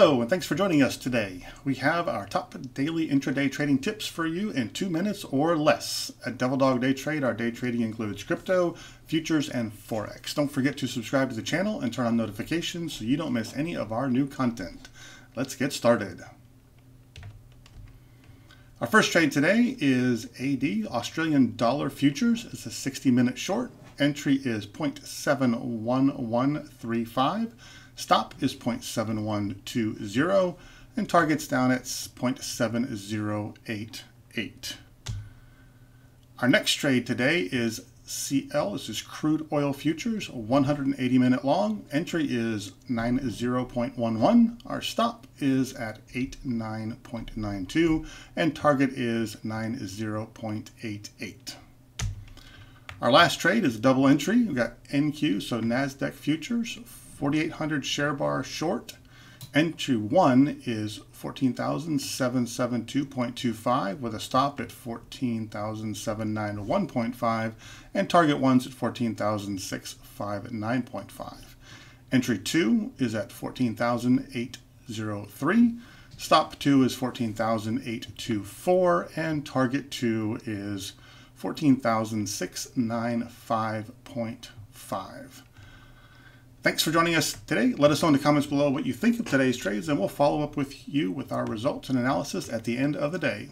thanks for joining us today. We have our top daily intraday trading tips for you in two minutes or less. At Devil Dog Day Trade, our day trading includes crypto, futures, and Forex. Don't forget to subscribe to the channel and turn on notifications so you don't miss any of our new content. Let's get started. Our first trade today is AD, Australian Dollar Futures. It's a 60 minute short. Entry is 0.71135. Stop is 0.7120 and targets down at 0.7088. Our next trade today is CL. This is crude oil futures, 180 minute long. Entry is 90.11. Our stop is at 89.92 and target is 90.88. Our last trade is double entry. We've got NQ, so NASDAQ futures, 4,800 share bar short. Entry one is 14,772.25 with a stop at 14,791.5 and target one's at 14,659.5. Entry two is at 14,803. Stop two is 14,824 and target two is 14,695.5. Thanks for joining us today. Let us know in the comments below what you think of today's trades, and we'll follow up with you with our results and analysis at the end of the day.